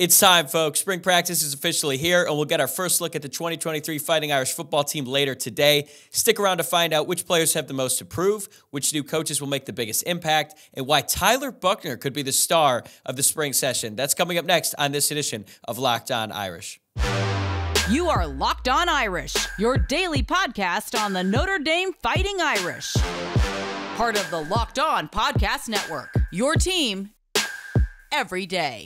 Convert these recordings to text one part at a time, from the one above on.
It's time, folks. Spring practice is officially here, and we'll get our first look at the 2023 Fighting Irish football team later today. Stick around to find out which players have the most to prove, which new coaches will make the biggest impact, and why Tyler Buckner could be the star of the spring session. That's coming up next on this edition of Locked On Irish. You are Locked On Irish, your daily podcast on the Notre Dame Fighting Irish. Part of the Locked On Podcast Network, your team every day.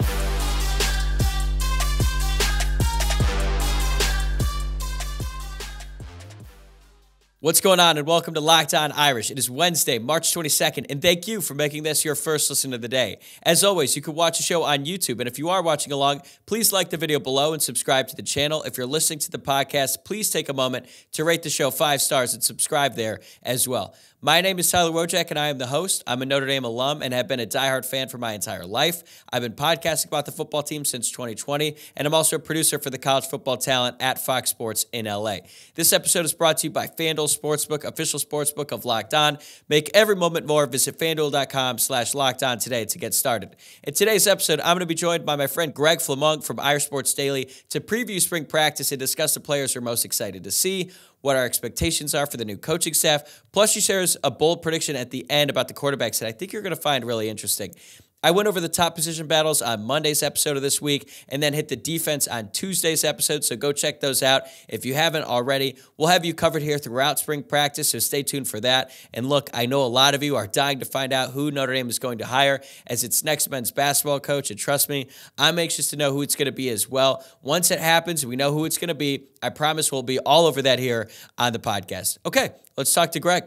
What's going on, and welcome to Locked On Irish. It is Wednesday, March 22nd, and thank you for making this your first listen of the day. As always, you can watch the show on YouTube, and if you are watching along, please like the video below and subscribe to the channel. If you're listening to the podcast, please take a moment to rate the show five stars and subscribe there as well. My name is Tyler Wojciak, and I am the host. I'm a Notre Dame alum and have been a diehard fan for my entire life. I've been podcasting about the football team since 2020, and I'm also a producer for the college football talent at Fox Sports in LA. This episode is brought to you by FanDuel Sportsbook, official sportsbook of Locked On. Make every moment more. Visit fanduel.com slash locked on today to get started. In today's episode, I'm going to be joined by my friend Greg Flammang from Irish Sports Daily to preview spring practice and discuss the players we're most excited to see what our expectations are for the new coaching staff. Plus, she shares a bold prediction at the end about the quarterbacks that I think you're going to find really interesting. I went over the top position battles on Monday's episode of this week and then hit the defense on Tuesday's episode. So go check those out if you haven't already. We'll have you covered here throughout spring practice, so stay tuned for that. And look, I know a lot of you are dying to find out who Notre Dame is going to hire as its next men's basketball coach. And trust me, I'm anxious to know who it's going to be as well. Once it happens, we know who it's going to be. I promise we'll be all over that here on the podcast. Okay, let's talk to Greg.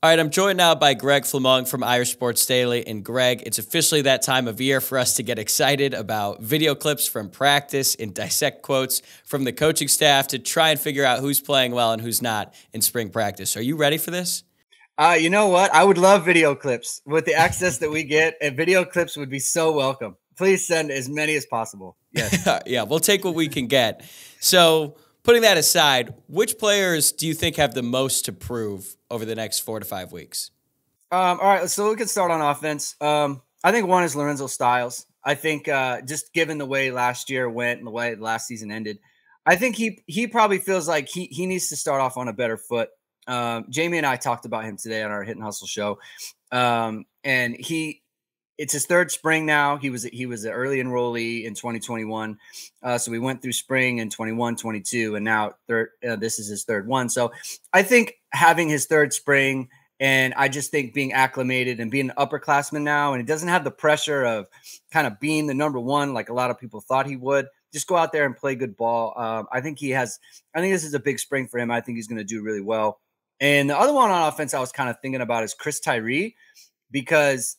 All right, I'm joined now by Greg Flammang from Irish Sports Daily. And Greg, it's officially that time of year for us to get excited about video clips from practice and dissect quotes from the coaching staff to try and figure out who's playing well and who's not in spring practice. Are you ready for this? Uh, you know what? I would love video clips with the access that we get, and video clips would be so welcome. Please send as many as possible. Yes. yeah, we'll take what we can get. So, putting that aside, which players do you think have the most to prove over the next four to five weeks? Um, all right, so we can start on offense. Um, I think one is Lorenzo Styles. I think uh, just given the way last year went and the way last season ended, I think he he probably feels like he he needs to start off on a better foot. Um, Jamie and I talked about him today on our Hit and Hustle show, um, and he it's his third spring now. He was he was an early enrollee in 2021, uh, so we went through spring in 21, 22, and now third. Uh, this is his third one. So I think having his third spring, and I just think being acclimated and being an upperclassman now, and he doesn't have the pressure of kind of being the number one like a lot of people thought he would. Just go out there and play good ball. Um, I think he has. I think this is a big spring for him. I think he's going to do really well. And the other one on offense I was kind of thinking about is Chris Tyree because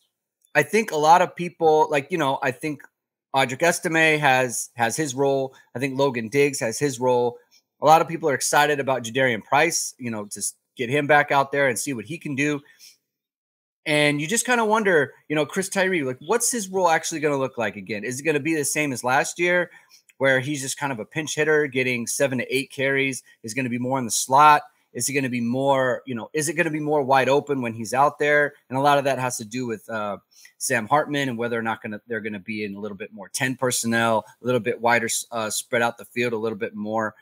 I think a lot of people like you know I think Audric Estime has has his role. I think Logan Diggs has his role. A lot of people are excited about Jadarian Price. You know to get him back out there and see what he can do. And you just kind of wonder, you know, Chris Tyree, like, what's his role actually going to look like again? Is it going to be the same as last year, where he's just kind of a pinch hitter, getting seven to eight carries? Is going to be more in the slot? Is he going to be more, you know, is it going to be more wide open when he's out there? And a lot of that has to do with uh, Sam Hartman and whether or not gonna, they're going to be in a little bit more 10 personnel, a little bit wider uh, spread out the field, a little bit more.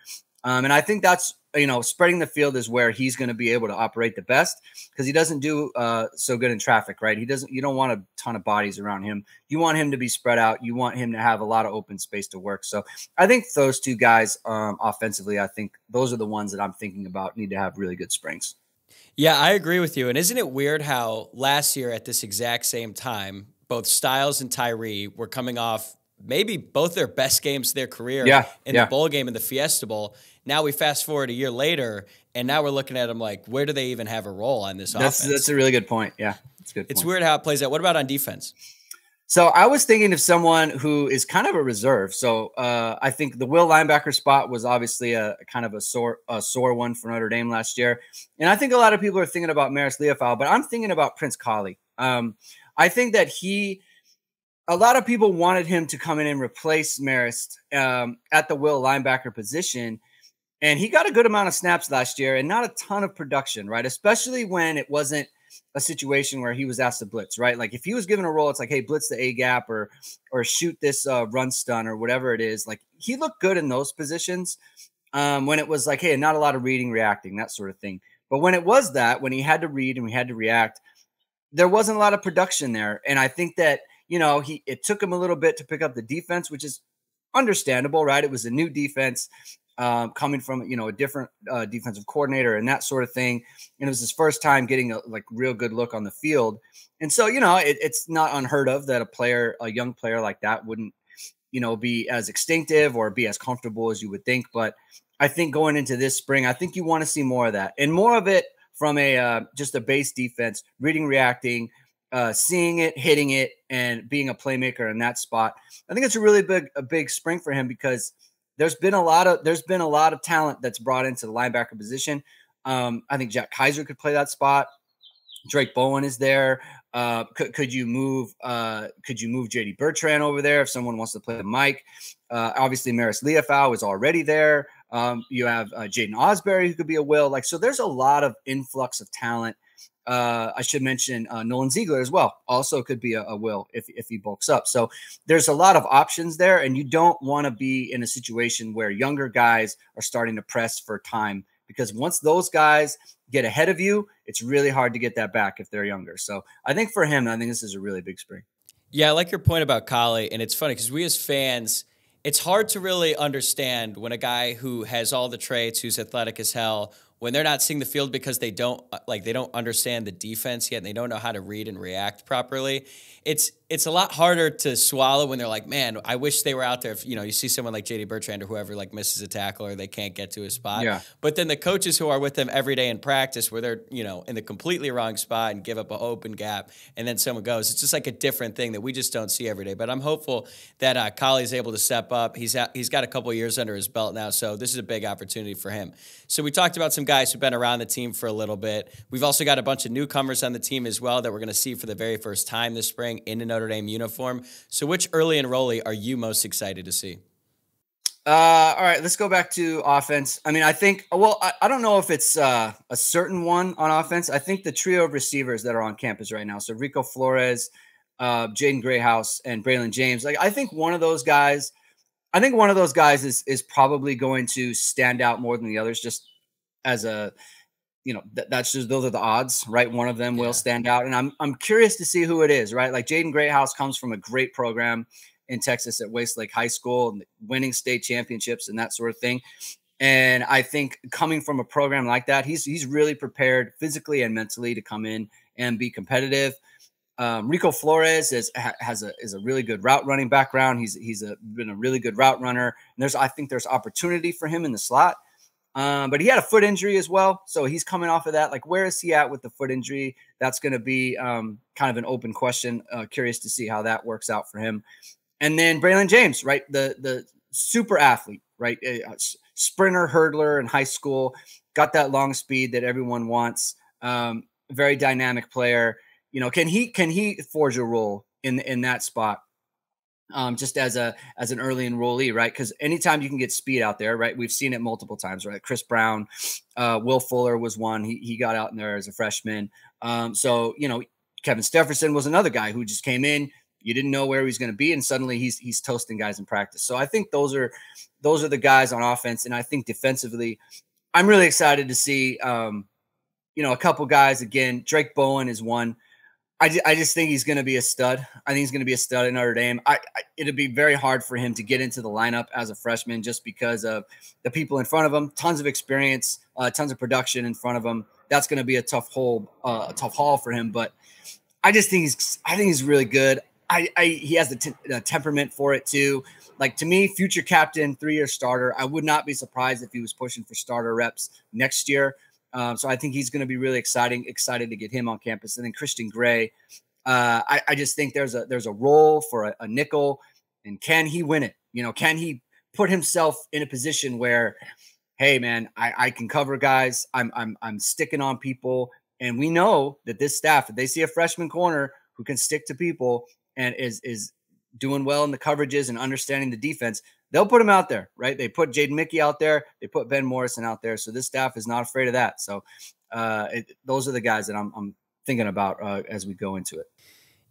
Um, and I think that's you know spreading the field is where he's going to be able to operate the best because he doesn't do uh, so good in traffic, right? He doesn't. You don't want a ton of bodies around him. You want him to be spread out. You want him to have a lot of open space to work. So I think those two guys um, offensively, I think those are the ones that I'm thinking about need to have really good springs. Yeah, I agree with you. And isn't it weird how last year at this exact same time, both Styles and Tyree were coming off maybe both their best games of their career yeah, in yeah. the bowl game and the Fiesta Bowl. Now we fast forward a year later, and now we're looking at them like, where do they even have a role on this that's, offense? That's a really good point. Yeah, that's good. It's point. weird how it plays out. What about on defense? So I was thinking of someone who is kind of a reserve. So uh, I think the will linebacker spot was obviously a, kind of a sore a sore one for Notre Dame last year, and I think a lot of people are thinking about Marist Liufau, but I'm thinking about Prince Kollie. Um, I think that he a lot of people wanted him to come in and replace Marist um, at the will linebacker position. And he got a good amount of snaps last year and not a ton of production, right? Especially when it wasn't a situation where he was asked to blitz, right? Like if he was given a role, it's like, hey, blitz the A gap or or shoot this uh, run stun or whatever it is. Like he looked good in those positions um, when it was like, hey, not a lot of reading, reacting, that sort of thing. But when it was that, when he had to read and we had to react, there wasn't a lot of production there. And I think that you know he it took him a little bit to pick up the defense, which is understandable, right? It was a new defense um, coming from you know a different uh, defensive coordinator and that sort of thing. And it was his first time getting a like real good look on the field. And so you know it, it's not unheard of that a player, a young player like that, wouldn't you know be as instinctive or be as comfortable as you would think. But I think going into this spring, I think you want to see more of that and more of it from a uh, just a base defense, reading, reacting. Uh, seeing it, hitting it, and being a playmaker in that spot, I think it's a really big a big spring for him because there's been a lot of there's been a lot of talent that's brought into the linebacker position. Um, I think Jack Kaiser could play that spot. Drake Bowen is there. Uh, could, could you move? Uh, could you move JD Bertrand over there if someone wants to play the Mike? Uh, obviously, Marist Liufau is already there. Um, you have uh, Jaiden Ausberry who could be a will. Like so, there's a lot of influx of talent uh, I should mention uh, Nolan Ziegler as well. Also, could be a, a, will if if he bulks up. So there's a lot of options there, and you don't want to be in a situation where younger guys are starting to press for time because once those guys get ahead of you, it's really hard to get that back if they're younger. So I think for him, I think this is a really big spring. Yeah, I like your point about Kollie, and it's funny because we as fans it's hard to really understand when a guy who has all the traits, who's athletic as hell, when they're not seeing the field because they don't like they don't understand the defense yet and they don't know how to read and react properly it's it's a lot harder to swallow when they're like, man, I wish they were out there. If you know, you see someone like JD Bertrand or whoever like misses a tackle or they can't get to a spot. Yeah. But then the coaches who are with them every day in practice, where they're you know in the completely wrong spot and give up an open gap, and then someone goes, it's just like a different thing that we just don't see every day. But I'm hopeful that uh, Kollie's able to step up. He's at, he's got a couple years under his belt now, so this is a big opportunity for him. So we talked about some guys who've been around the team for a little bit. We've also got a bunch of newcomers on the team as well that we're going to see for the very first time this spring in the Notre Dame uniform. So, which early enrollee are you most excited to see? Uh, all right, let's go back to offense. I mean, I think, well, I, I don't know if it's uh, a certain one on offense. I think the trio of receivers that are on campus right now. So, Rico Flores, uh, Jaden Greathouse, and Braylon James. Like, I think one of those guys, I think one of those guys is is probably going to stand out more than the others, just as a you know, th- that's just those are the odds, right? One of them yeah. will stand out, and I'm I'm curious to see who it is, right? Like Jaden Greathouse comes from a great program in Texas at Westlake High School, and winning state championships and that sort of thing. And I think coming from a program like that, he's he's really prepared physically and mentally to come in and be competitive. Um, Rico Flores is has a is a really good route running background. He's he's a, been a really good route runner. And there's I think there's opportunity for him in the slot. Um, but he had a foot injury as well, so he's coming off of that. Like, where is he at with the foot injury? That's going to be um, kind of an open question. Uh, curious to see how that works out for him. And then Braylon James, right, the the super athlete, right, sprinter, hurdler in high school, got that long speed that everyone wants. Um, very dynamic player. You know, can he can he forge a role in in that spot? Um, just as a as an early enrollee, right? Because anytime you can get speed out there, right? We've seen it multiple times, right? Chris Brown, uh, Will Fuller was one. He he got out in there as a freshman. Um, so you know, Kevin Stepherson was another guy who just came in. You didn't know where he was going to be, and suddenly he's he's toasting guys in practice. So I think those are those are the guys on offense, and I think defensively, I'm really excited to see. Um, you know, a couple guys again. Drake Bowen is one. I, I just think he's going to be a stud. I think he's going to be a stud in Notre Dame. I, I it'd be very hard for him to get into the lineup as a freshman just because of the people in front of him. Tons of experience, uh, tons of production in front of him. That's going to be a tough hole, uh, a tough haul for him. But I just think he's I think he's really good. I, I he has the, t- the temperament for it too. Like to me, future captain, three year starter. I would not be surprised if he was pushing for starter reps next year. Um, so I think he's going to be really exciting. Excited to get him on campus, and then Christian Gray. Uh, I, I, just think there's a there's a role for a, a, nickel, and can he win it? You know, can he put himself in a position where, hey man, I, I can cover guys. I'm I'm I'm sticking on people, and we know that this staff, if they see a freshman corner who can stick to people and is is doing well in the coverages and understanding the defense, they'll put him out there, right? They put Jaden Mickey out there, they put Ben Morrison out there. So this staff is not afraid of that. So uh, it, those are the guys that I'm, I'm thinking about uh, as we go into it.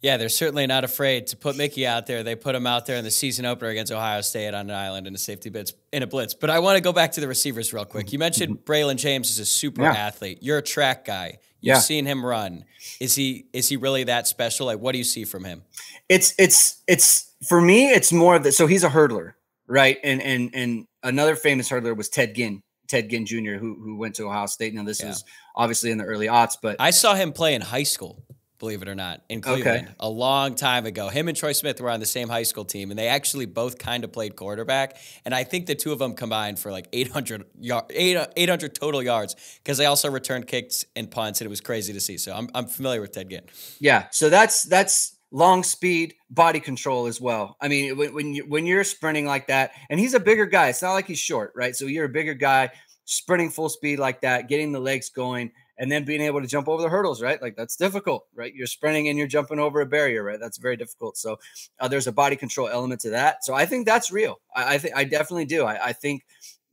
Yeah, they're certainly not afraid to put Mickey out there. They put him out there in the season opener against Ohio State on an island in a safety blitz in a blitz. But I want to go back to the receivers real quick. You mentioned mm-hmm. Braylon James is a super yeah. athlete. You're a track guy. You've yeah. seen him run. Is he is he really that special? Like what do you see from him? It's it's it's for me, it's more that so he's a hurdler, right? And and and another famous hurdler was Ted Ginn. Ted Ginn Jr., who who went to Ohio State. Now this yeah. was obviously in the early aughts, but I saw him play in high school believe it or not, in Cleveland okay. a long time ago. Him and Troy Smith were on the same high school team, and they actually both kind of played quarterback. And I think the two of them combined for like 800, yard, 800 total yards because they also returned kicks and punts, and it was crazy to see. So I'm, I'm familiar with Ted Ginn. Yeah, so that's that's long speed, body control as well. I mean, when, when you when you're sprinting like that, and he's a bigger guy. It's not like he's short, right? So you're a bigger guy sprinting full speed like that, getting the legs going and then being able to jump over the hurdles, right? Like that's difficult, right? You're sprinting and you're jumping over a barrier, right? That's very difficult. So uh, there's a body control element to that. So I think that's real. I, I think I definitely do. I, I, think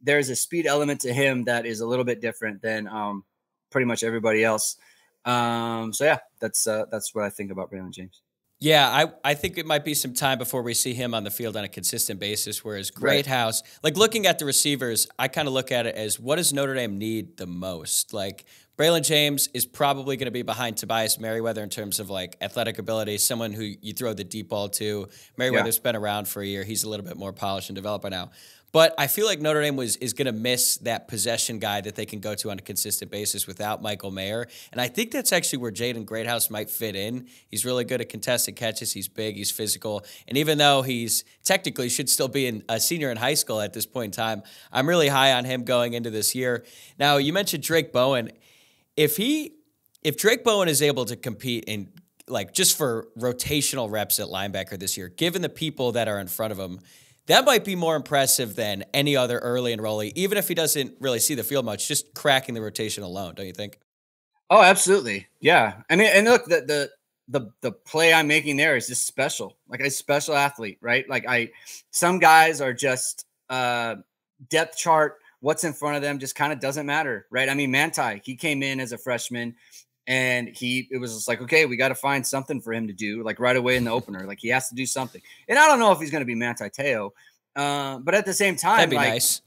there's a speed element to him that is a little bit different than um, pretty much everybody else. Um, so yeah, that's uh, that's what I think about Braylon James. Yeah, I, I think it might be some time before we see him on the field on a consistent basis. Whereas Greathouse, right. like looking at the receivers, I kind of look at it as what does Notre Dame need the most? Like Braylon James is probably going to be behind Tobias Merriweather in terms of like athletic ability, someone who you throw the deep ball to. Merriweather's yeah. been around for a year. He's a little bit more polished and developed by now. But I feel like Notre Dame was is going to miss that possession guy that they can go to on a consistent basis without Michael Mayer. And I think that's actually where Jaden Greathouse might fit in. He's really good at contested catches. He's big. He's physical. And even though he's technically should still be in, a senior in high school at this point in time, I'm really high on him going into this year. Now you mentioned Drake Bowen if he if Drake Bowen is able to compete in like just for rotational reps at linebacker this year, given the people that are in front of him, that might be more impressive than any other early enrollee, even if he doesn't really see the field much, just cracking the rotation alone, don't you think? Oh, absolutely. Yeah. I mean, and look, the the the the play I'm making there is just special. Like a special athlete, right? Like I some guys are just uh depth chart what's in front of them just kind of doesn't matter, right? I mean, Manti, he came in as a freshman and he it was just like, okay, we got to find something for him to do, like right away in the opener. Like he has to do something. And I don't know if he's going to be Manti Te'o, uh, but at the same time, That'd be like, nice.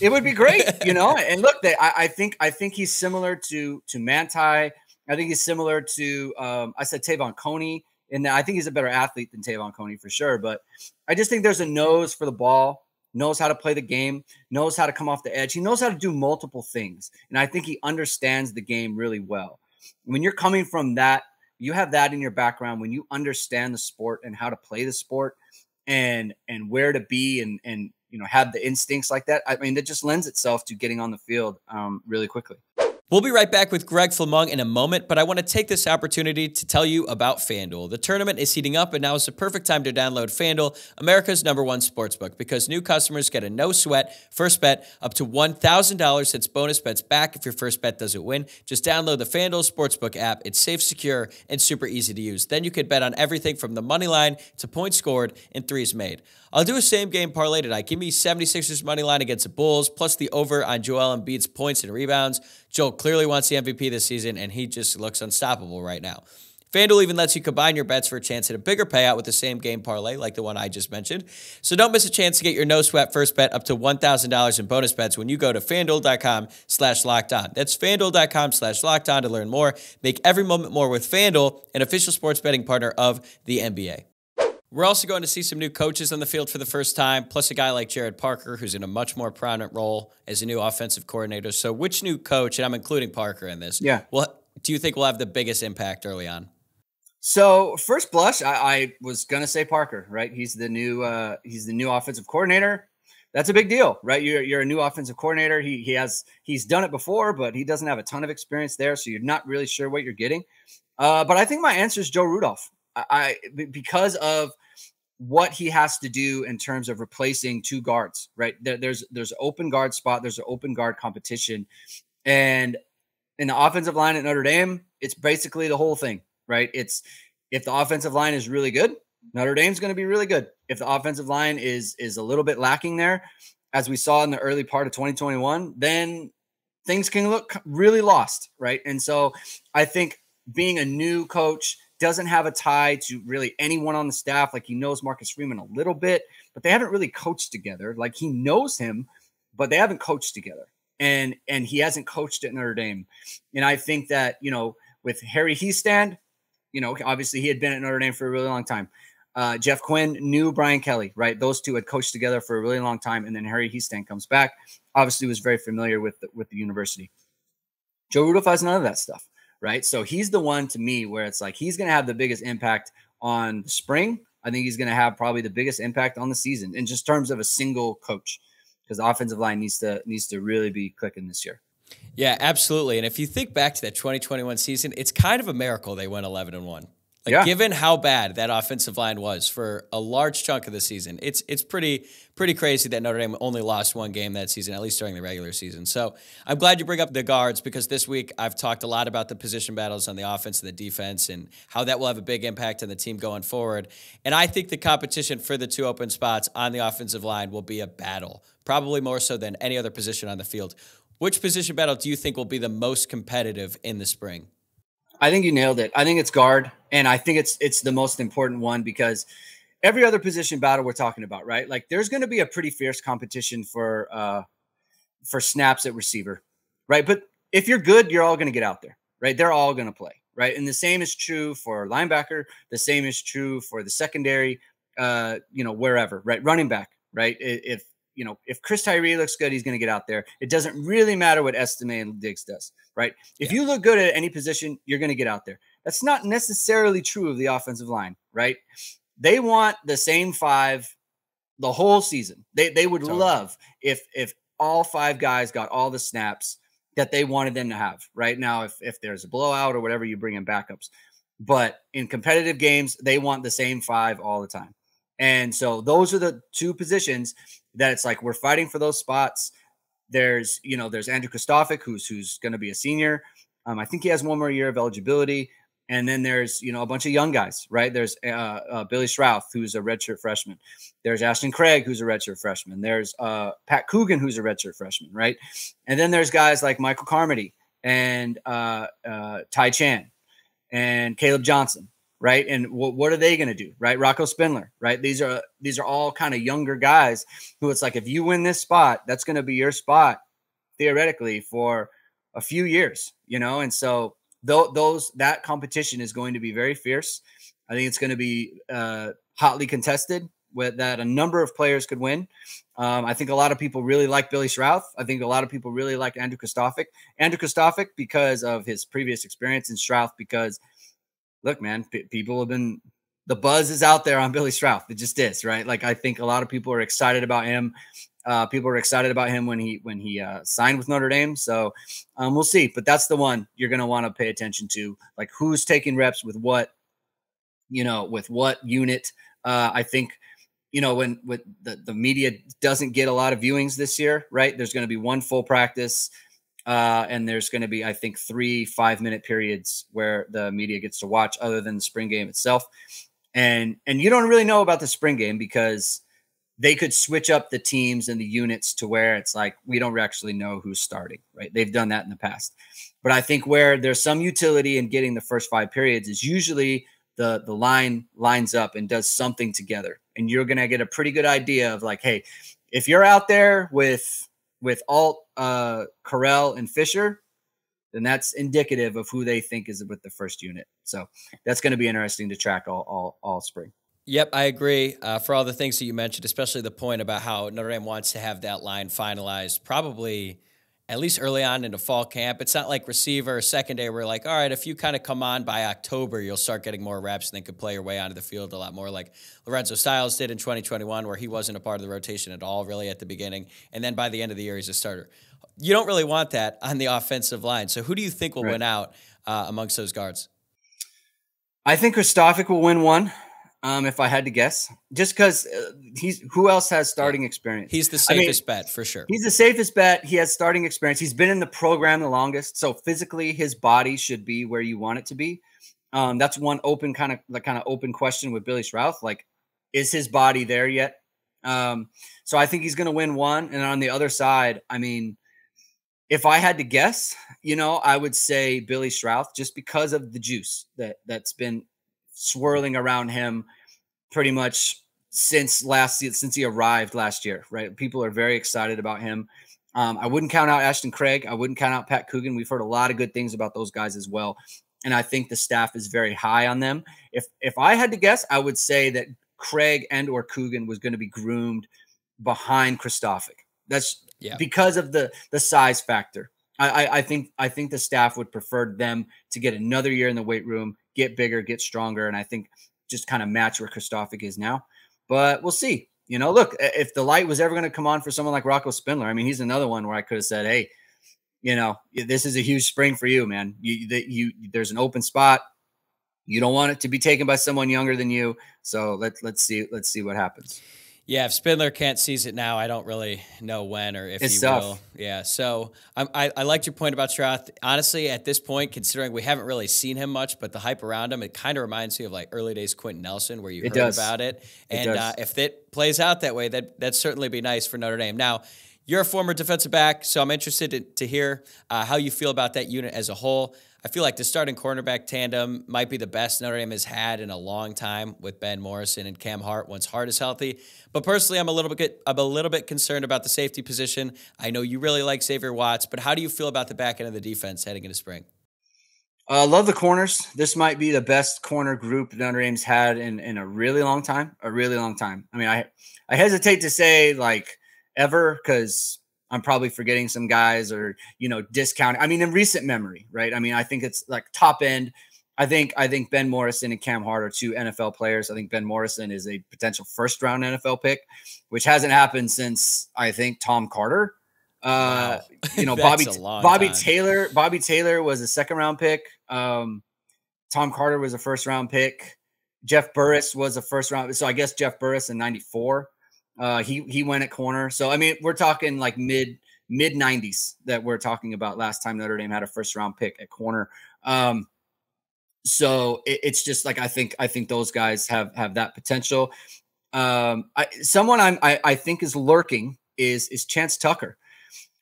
It would be great, you know. and look, they, I, I, think I think he's similar to to Manti. I think he's similar to um, I said Te'von Coney, and I think he's a better athlete than Te'von Coney for sure. But I just think there's a nose for the ball knows how to play the game, knows how to come off the edge. He knows how to do multiple things. And I think he understands the game really well. When you're coming from that, you have that in your background when you understand the sport and how to play the sport and and where to be and and you know have the instincts like that. I mean, that just lends itself to getting on the field um, really quickly. We'll be right back with Greg Flammang in a moment, but I want to take this opportunity to tell you about FanDuel. The tournament is heating up, and now is the perfect time to download FanDuel, America's number one sportsbook, because new customers get a no sweat first bet up to $1,000 that's bonus bets back if your first bet doesn't win. Just download the FanDuel Sportsbook app. It's safe, secure, and super easy to use. Then you can bet on everything from the money line to points scored and threes made. I'll do a same game parlay tonight. Give me 76ers money line against the Bulls, plus the over on Joel Embiid's points and rebounds. Joel clearly wants the MVP this season, and he just looks unstoppable right now. FanDuel even lets you combine your bets for a chance at a bigger payout with the same game parlay, like the one I just mentioned. So don't miss a chance to get your no sweat first bet up to $1,000 in bonus bets when you go to fanduel.com slash locked on. That's fanduel.com slash locked on to learn more. Make every moment more with FanDuel, an official sports betting partner of the NBA. We're also going to see some new coaches on the field for the first time, plus a guy like Gerad Parker, who's in a much more prominent role as a new offensive coordinator. So, which new coach, and I'm including Parker in this, yeah, well, do you think will have the biggest impact early on? So, first blush, I, I was gonna say Parker, right? He's the new uh, he's the new offensive coordinator. That's a big deal, right? You're you're a new offensive coordinator. He he has he's done it before, but he doesn't have a ton of experience there, so you're not really sure what you're getting. Uh, but I think my answer is Joe Rudolph. I, I because of what he has to do in terms of replacing two guards, right? There, there's there's open guard spot, there's an open guard competition, and in the offensive line at Notre Dame, it's basically the whole thing, right? It's if the offensive line is really good, Notre Dame's going to be really good. If the offensive line is is a little bit lacking there, as we saw in the early part of 2021, then things can look really lost, right? And so I think being a new coach, doesn't have a tie to really anyone on the staff. Like he knows Marcus Freeman a little bit, but they haven't really coached together. Like he knows him, but they haven't coached together. And and he hasn't coached at Notre Dame. And I think that, you know, with Harry Hiestand, you know, obviously he had been at Notre Dame for a really long time. Uh, Jeff Quinn knew Brian Kelly, right? Those two had coached together for a really long time, and then Harry Hiestand comes back. Obviously, was very familiar with the, with the university. Joe Rudolph has none of that stuff, right? So he's the one to me where it's like he's going to have the biggest impact on the spring. I think he's going to have probably the biggest impact on the season in just terms of a single coach, because the offensive line needs to needs to really be clicking this year. Yeah, absolutely. And if you think back to that 2021 season, it's kind of a miracle they went 11 and 1. Like yeah. given how bad that offensive line was for a large chunk of the season, it's it's pretty pretty crazy that Notre Dame only lost one game that season, at least during the regular season. So I'm glad you bring up the guards because this week I've talked a lot about the position battles on the offense and the defense and how that will have a big impact on the team going forward. And I think the competition for the two open spots on the offensive line will be a battle, probably more so than any other position on the field. Which position battle do you think will be the most competitive in the spring? I think you nailed it. I think it's guard, and I think it's it's the most important one because every other position battle we're talking about, right? Like there's going to be a pretty fierce competition for uh for snaps at receiver, right? But if you're good, you're all going to get out there, right? They're all going to play, right? And the same is true for linebacker. The same is true for the secondary, uh, you know, wherever, right? Running back, right? If you know, if Chris Tyree looks good, he's going to get out there. It doesn't really matter what Estime and Diggs does, right? If yeah. you look good at any position, you're going to get out there. That's not necessarily true of the offensive line, right? They want the same five the whole season. They they would totally. love if if all five guys got all the snaps that they wanted them to have. Right now, if if there's a blowout or whatever, you bring in backups. But in competitive games, they want the same five all the time. And so those are the two positions that it's like we're fighting for those spots. There's, you know, there's Andrew Kristofic, who's who's going to be a senior. Um, I think he has one more year of eligibility. And then there's, you know, a bunch of young guys, right? There's uh, uh, Billy Schrauth, who's a redshirt freshman. There's Ashton Craig, who's a redshirt freshman. There's uh, Pat Coogan, who's a redshirt freshman, right? And then there's guys like Michael Carmody and uh, uh, Ty Chan and Caleb Johnson, right? And what what are they going to do, right? Rocco Spindler, right? These are these are all kind of younger guys who it's like if you win this spot, that's going to be your spot theoretically for a few years, you know. And so th- those that competition is going to be very fierce. I think it's going to be uh, hotly contested with that a number of players could win. Um, I think a lot of people really like Billy Schrauth. I think a lot of people really like Andrew Kristofic. Andrew Kristofic because of his previous experience in Schrauth because – look, man, p- people have been the buzz is out there on Billy Schrauth. It just is, right? Like I think a lot of people are excited about him. Uh, people are excited about him when he when he uh, signed with Notre Dame. So um, we'll see. But that's the one you're going to want to pay attention to, like who's taking reps with what, you know, with what unit. Uh, I think you know when with the, the media doesn't get a lot of viewings this year, right? There's going to be one full practice. Uh, and there's going to be, I think, three five minute periods where the media gets to watch, other than the spring game itself. And and you don't really know about the spring game because they could switch up the teams and the units to where it's like we don't actually know who's starting, right? They've done that in the past. But I think where there's some utility in getting the first five periods is usually the the line lines up and does something together. And you're gonna get a pretty good idea of like, hey, if you're out there with with Alt, uh, Correll, and Fisher, then that's indicative of who they think is with the first unit. So that's going to be interesting to track all, all, all spring. Yep, I agree. Uh, for all the things that you mentioned, especially the point about how Notre Dame wants to have that line finalized, probably at least early on into fall camp. It's not like receiver or secondary where like, all right, if you kind of come on by October, you'll start getting more reps and then could play your way onto the field a lot more like Lorenzo Styles did in 2021, where he wasn't a part of the rotation at all really at the beginning. And then by the end of the year, he's a starter. You don't really want that on the offensive line. So who do you think will right. win out uh, amongst those guards? I think Kristofic will win one. Um, if I had to guess, just because uh, he's who else has starting experience? He's the safest I mean, bet for sure. He's the safest bet. He has starting experience. He's been in the program the longest, so physically his body should be where you want it to be. Um, that's one open kind of the kind of open question with Billy Schrauth. Like, is his body there yet? Um, so I think he's going to win one. And on the other side, I mean, if I had to guess, you know, I would say Billy Schrauth just because of the juice that that's been swirling around him pretty much since last since he arrived last year, right? People are very excited about him. Um, I wouldn't count out Ashton Craig. I wouldn't count out Pat Coogan. We've heard a lot of good things about those guys as well, and I think the staff is very high on them. If if I had to guess, I would say that Craig and or Coogan was going to be groomed behind Kristofic. That's yeah. because of the the size factor. I, I, I think I think the staff would prefer them to get another year in the weight room, get bigger, get stronger, and I think just kind of match where Kristofic is now. But we'll see. You know, look, if the light was ever going to come on for someone like Rocco Spindler, I mean, he's another one where I could have said, "Hey, you know, this is a huge spring for you, man. You, that you, there's an open spot. You don't want it to be taken by someone younger than you. So let's let's see let's see what happens." Yeah, if Spindler can't seize it now, I don't really know when or if it's he tough. will. Yeah, so I, I, I liked your point about Schrauth. Honestly, at this point, considering we haven't really seen him much, but the hype around him, it kind of reminds me of like early days Quenton Nelson, where you it heard does. about it. And it uh, if it plays out that way, that that'd certainly be nice for Notre Dame. Now, you're a former defensive back, so I'm interested to, to hear uh, how you feel about that unit as a whole. I feel like the starting cornerback tandem might be the best Notre Dame has had in a long time with Ben Morrison and Cam Hart once Hart is healthy. But personally, I'm a little bit I'm a little bit concerned about the safety position. I know you really like Xavier Watts, but how do you feel about the back end of the defense heading into spring? I uh, love the corners. This might be the best corner group Notre Dame's had in, in a really long time. A really long time. I mean, I I hesitate to say like ever because I'm probably forgetting some guys or you know discounting. I mean, in recent memory, right? I mean, I think it's like top end. I think I think Ben Morrison and Cam Hart are two NFL players. I think Ben Morrison is a potential first round NFL pick, which hasn't happened since I think Tom Carter. Uh, wow. you know, Bobby Bobby time. Taylor. Bobby Taylor was a second round pick. Um, Tom Carter was a first round pick. Jeff Burris was a first round. So I guess Jeff Burris in '94. Uh, he he went at corner. So I mean, we're talking like mid mid 90s that we're talking about last time Notre Dame had a first round pick at corner. Um, so it, it's just like I think I think those guys have have that potential. Um, I, someone I'm, I I think is lurking is is Chance Tucker.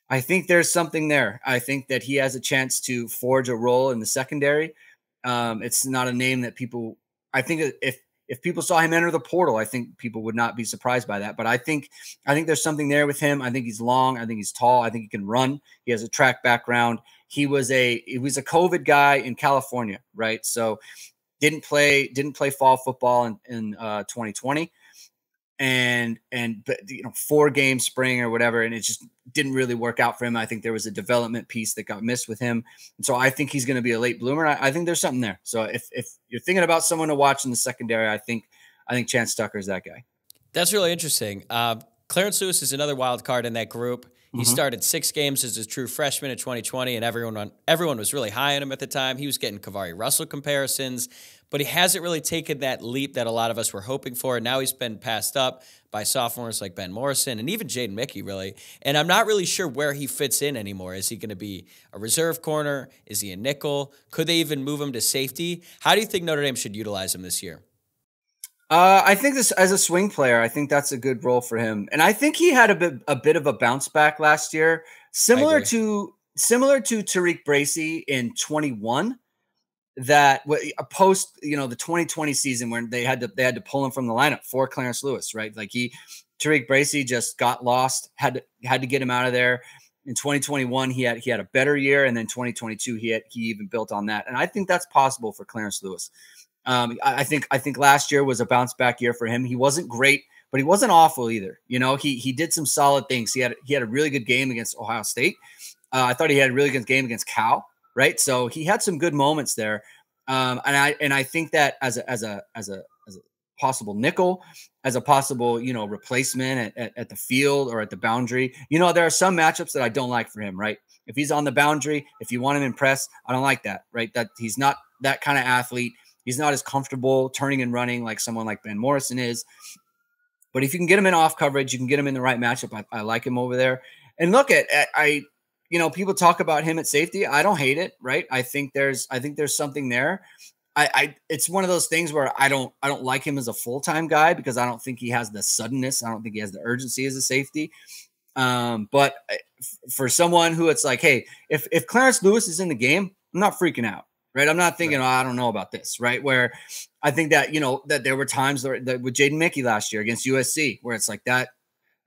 I think there's something there. I think that he has a chance to forge a role in the secondary. Um, it's not a name that people. I think if if people saw him enter the portal, I think people would not be surprised by that. But I think I think there's something there with him. I think he's long. I think he's tall. I think he can run. He has a track background. He was a he was a COVID guy in California, right? So didn't play didn't play fall football in, in uh, 2020 and and but you know four game spring or whatever and it just didn't really work out for him. I think there was a development piece that got missed with him. And so i think he's going to be a late bloomer I, I, think there's something there. So if if you're thinking about someone to watch in the secondary i think i think chance tucker is that guy. That's really interesting. Uh, clarence lewis is another wild card in that group. He mm-hmm. started six games as a true freshman in 2020, and everyone everyone was really high on him at the time. He was getting KeiVarae Russell comparisons, but he hasn't really taken that leap that a lot of us were hoping for. And now he's been passed up by sophomores like Ben Morrison and even Jaden Mickey, really. And I'm not really sure where he fits in anymore. Is he going to be a reserve corner? Is he a nickel? Could they even move him to safety? How do you think Notre Dame should utilize him this year? Uh, I think this as a swing player, I think that's a good role for him, and I think he had a bit a bit of a bounce back last year, similar to similar to Tariq Bracy in twenty one. That a post you know the twenty twenty season when they had to they had to pull him from the lineup for Clarence Lewis, right? Like he Tariq Bracy just got lost, had to had to get him out of there. In 2021, he had he had a better year, and then 2022, he had he even built on that. And I think that's possible for Clarence Lewis. Um, I, I think I think last year was a bounce back year for him. He wasn't great, but he wasn't awful either. You know, he he did some solid things. He had he had a really good game against Ohio State. Uh, I thought he had a really good game against Cal. Right, so he had some good moments there. Um, and I and I think that as a as a as a as a possible nickel, as a possible you know replacement at, at, at, the field or at the boundary. You know, there are some matchups that I don't like for him. Right, if he's on the boundary, if you want him impressed, I don't like that. Right, that he's not that kind of athlete. He's not as comfortable turning and running like someone like Ben Morrison is. But if you can get him in off coverage, you can get him in the right matchup. I, I like him over there. And look at I, you know, people talk about him at safety. I don't hate it, right? I think there's I think there's something there. I, I it's one of those things where I don't I don't like him as a full time guy because I don't think he has the suddenness. I don't think he has the urgency as a safety. Um, but uh, for someone who it's like, hey, if if Clarence Lewis is in the game, I'm not freaking out, right? I'm not thinking, right. oh, I don't know about this, right? Where I think that you know that there were times that with Jaden Mickey last year against USC where it's like that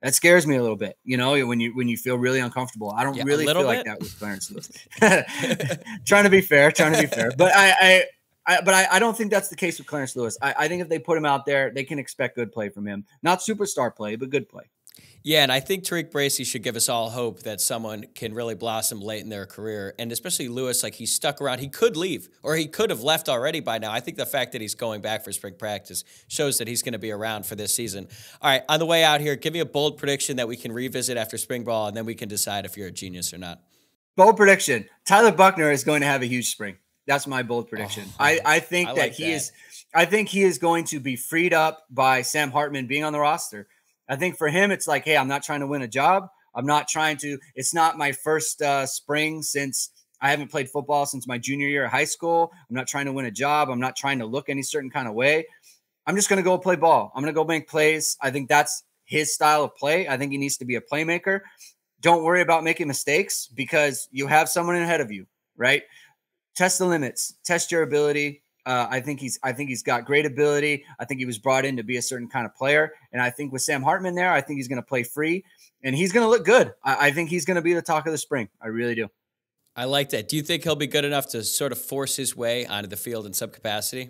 that scares me a little bit. You know, when you when you feel really uncomfortable. I don't yeah, really feel bit. like that with Clarence Lewis. trying to be fair, trying to be fair, but I, I, I but I, I, don't think that's the case with Clarence Lewis. I, I think if they put him out there, they can expect good play from him. Not superstar play, but good play. Yeah, and I think TaRiq Bracy should give us all hope that someone can really blossom late in their career. And especially Lewis, like he's stuck around. He could leave, or he could have left already by now. I think the fact that he's going back for spring practice shows that he's going to be around for this season. All right, on the way out here, give me a bold prediction that we can revisit after spring ball, and then we can decide if you're a genius or not. Bold prediction Tyler Buckner is going to have a huge spring. That's my bold oh, prediction. Oh, I, I think I that he that. is. I think he is going to be freed up by Sam Hartman being on the roster. I think for him, it's like, hey, I'm not trying to win a job. I'm not trying to. It's not my first uh, spring since I haven't played football since my junior year of high school. I'm not trying to win a job. I'm not trying to look any certain kind of way. I'm just going to go play ball. I'm going to go make plays. I think that's his style of play. I think he needs to be a playmaker. Don't worry about making mistakes because you have someone ahead of you, right? Test the limits, test your ability, uh, I think he's I think he's got great ability. I think he was brought in to be a certain kind of player, and I think with Sam Hartman there, I think he's going to play free, and he's going to look good. I, I think he's going to be the talk of the spring. I really do. I like that. Do you think he'll be good enough to sort of force his way onto the field in some capacity?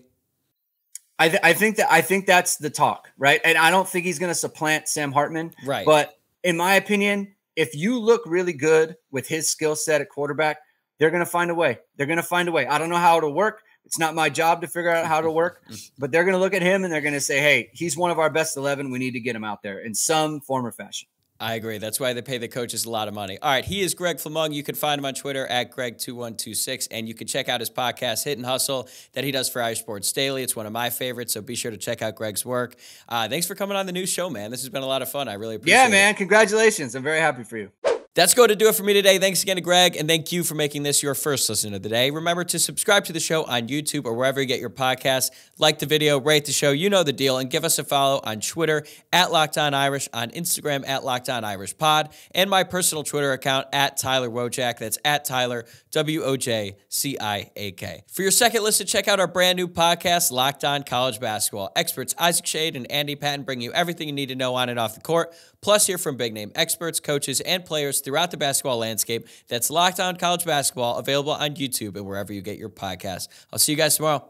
I, th- I think that I think that's the talk, right? And I don't think he's going to supplant Sam Hartman, right? But in my opinion, if you look really good with his skill set at quarterback, they're going to find a way. They're going to find a way. I don't know how it'll work. It's not my job to figure out how to work, but they're going to look at him and they're going to say, hey, he's one of our best 11. We need to get him out there in some form or fashion. I agree. That's why they pay the coaches a lot of money. All right. He is Greg Flammang. You can find him on Twitter at Greg2126. And you can check out his podcast, Hit and Hustle, that he does for Irish Sports Daily. It's one of my favorites. So be sure to check out Greg's work. Uh, thanks for coming on the new show, man. This has been a lot of fun. I really appreciate it. Yeah, man. It. Congratulations. I'm very happy for you. That's going to do it for me today. Thanks again to Greg, and thank you for making this your first listen of the day. Remember to subscribe to the show on YouTube or wherever you get your podcasts. Like the video, rate the show, you know the deal, and give us a follow on Twitter at Locked On Irish, on Instagram at Locked On Irish Pod, and my personal Twitter account at Tyler Wojciak. That's at Tyler W O J C I A K. For your second listen, check out our brand new podcast, Locked On College Basketball. Experts Isaac Shade and Andy Patton bring you everything you need to know on and off the court. Plus, hear from big name experts, coaches, and players throughout the basketball landscape. That's Locked On College Basketball, available on YouTube and wherever you get your podcasts. I'll see you guys tomorrow.